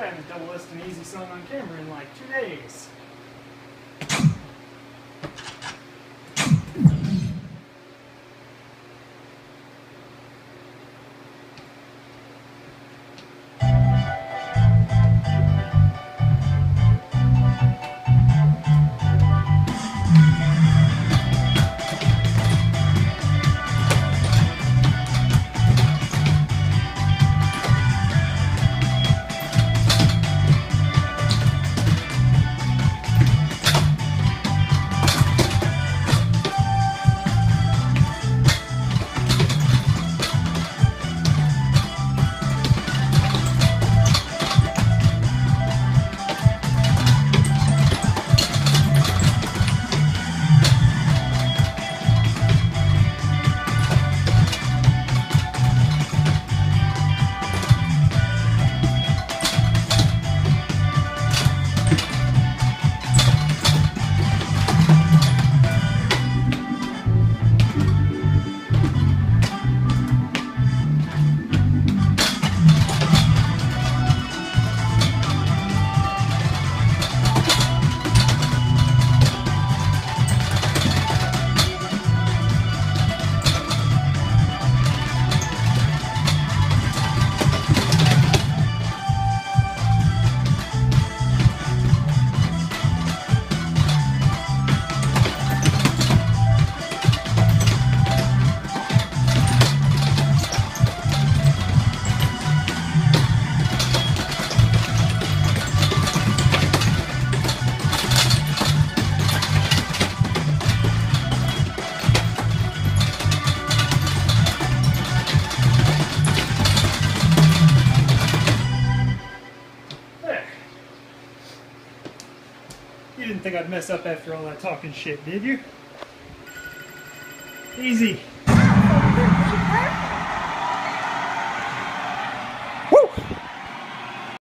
I haven't double listed an easy song on camera in like two days. You didn't think I'd mess up after all that talking shit, did you? Easy.